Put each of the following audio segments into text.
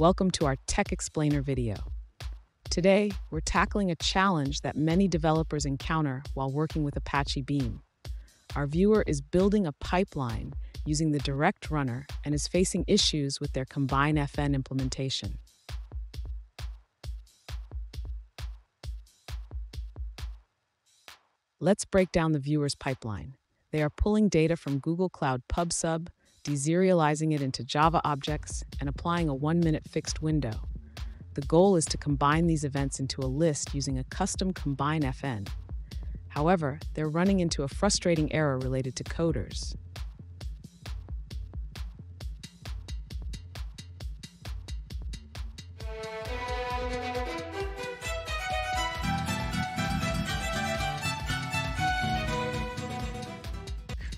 Welcome to our Tech Explainer video. Today, we're tackling a challenge that many developers encounter while working with Apache Beam. Our viewer is building a pipeline using the direct runner and is facing issues with their Combine FN implementation. Let's break down the viewer's pipeline. They are pulling data from Google Cloud PubSub, deserializing it into Java objects, and applying a one minute fixed window. The goal is to combine these events into a list using a custom Combine FN. However, they're running into a frustrating error related to coders.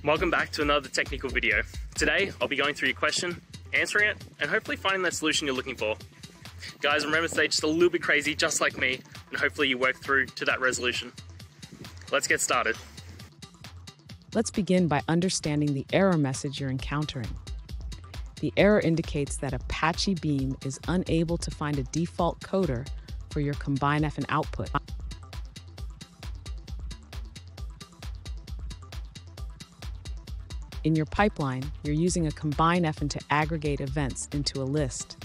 Welcome back to another technical video. Today, I'll be going through your question, answering it, and hopefully finding that solution you're looking for. Guys, remember to stay just a little bit crazy, just like me, and hopefully you work through to that resolution. Let's get started. Let's begin by understanding the error message you're encountering. The error indicates that Apache Beam is unable to find a default coder for your Combine FN output. In your pipeline, you're using a Combine FN to aggregate events into a list.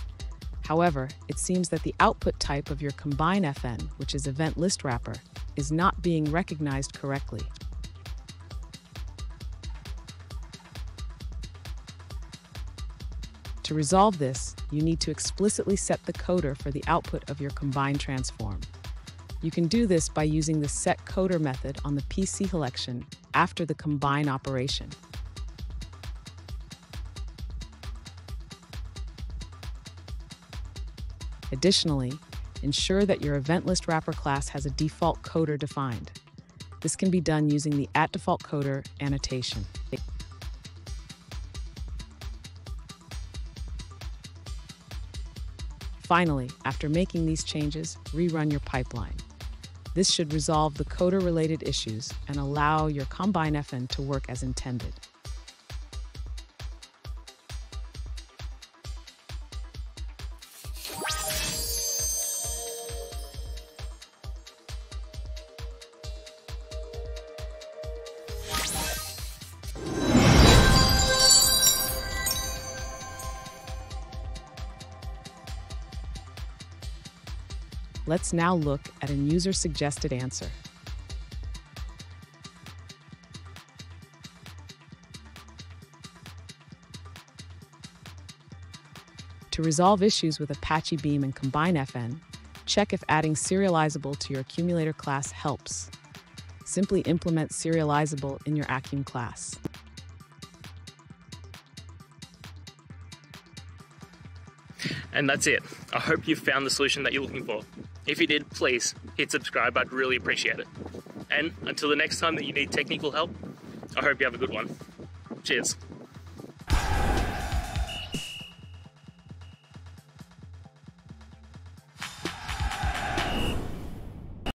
However, it seems that the output type of your Combine FN, which is Event List Wrapper, is not being recognized correctly. To resolve this, you need to explicitly set the coder for the output of your Combine transform. You can do this by using the set coder method on the PC collection after the combine operation. Additionally, ensure that your event list wrapper class has a default coder defined. This can be done using the at default coder annotation. Finally, after making these changes, rerun your pipeline. This should resolve the coder related issues and allow your Combine FN to work as intended. Let's now look at a user-suggested answer. To resolve issues with Apache Beam and Combine FN, check if adding serializable to your accumulator class helps. Simply implement serializable in your Accum class. And that's it. I hope you found the solution that you're looking for. If you did, please hit subscribe. I'd really appreciate it. And until the next time that you need technical help, I hope you have a good one. Cheers.